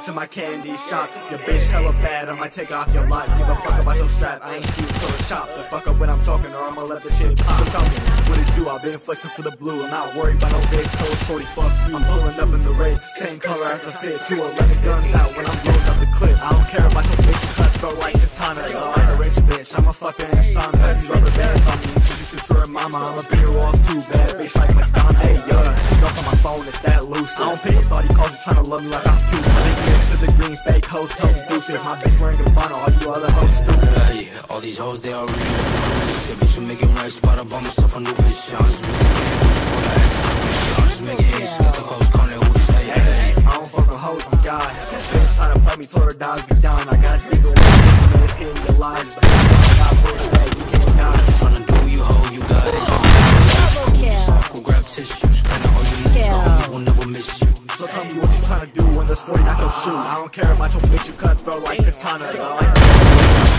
into my candy shop. Your bitch hella bad, I might take off your lot. Give a fuck about strap, I ain't shoot till the chop. The fuck up when I'm talking, or I'ma let the shit pop. So tell me, what it do? I've been flexing for the blue. I'm not worried about no bitch, told shorty, fuck you. I'm pulling up in the red, same color as the fit. Two 11 guns out when I'm blowing up the clip. I don't care about your bitch, cutthroat like katana. So I'm a rich bitch, I'm a fucking insomnia. These rubber bands on me, introduce you to her mama. I'ma beat her off too bad, bitch like Madonna. Hey, yeah, don't on my phone, it's that loose. I don't pick a thought he calls you trying to love me like I'm cute. I think to the green fake hoes, me deuces. My bitch wearing Gabbana, all you other hoes stupid. Hey, all these hoes, they all really looking for this shit. Bitch, I'm making right spot, I bought myself a new bitch. I'm just really I'm just making hits, got the clothes calling who this hey, Hey, hey. I don't fuck with hoes, I'm God. Bitch try to play me, told her dogs be down. I got a nigga with me, man, it's getting your lives. But I got push that, you can't dodge. Tryna do you, hoe, you got it. Double kill. Soft, go grab tissue, spend all you need. Kill. The homies will never miss you. So tell me what you tryna do when there's 40 not go shoot. I don't care about your bitch, you cutthroat like katana. I like Double kill. Got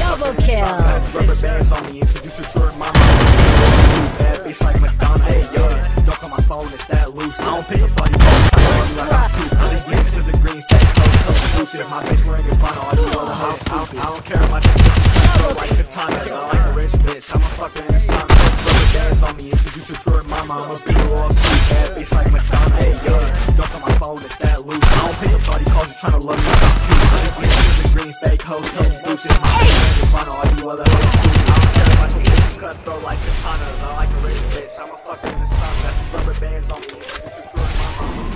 rubber bands on me, introduce her to her mama. Too bad bitch like Madonna. Hey, yeah, don't call my phone, it's that loose. I don't pick a party phone, I love you like I'm. I to the green fake coat, so exclusive. My bitch wearing a Gabbana, all you other hoes stupid. I don't care about your bitch, you cutthroat like katana. I like a rich bitch, I'm a fucking insomnia. Rubber bands on me, introduce her to her mama. I'ma beat her off too bad bitch like Madonna. Hey, yeah, don't call my phone, it's that loose. I don't pick a party calls, you tryna love me I'm cute. I think to the green fake hoes, so exclusive. My all you other hoes. I don't care about you cutthroat like katana. I uh, like a rich bitch, I'm a fucking insomnia. Rubber bands on me, her mama.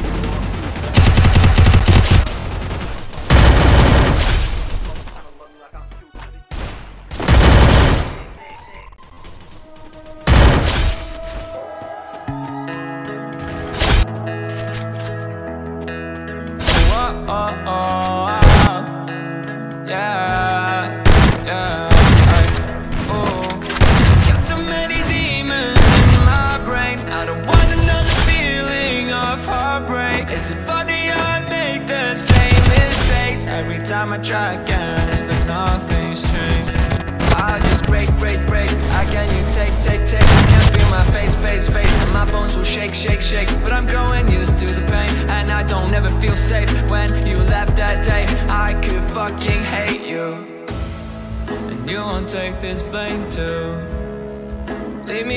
oh, oh, oh, oh. Is it funny I make the same mistakes every time I try again? It's like nothing's changed. I just break, break, break. I can you take, take, take. I can feel my face, face, face, and my bones will shake, shake, shake. But I'm growing used to the pain, and I don't ever feel safe when you left that day. I could fucking hate you, and you won't take this blame too. Leave me.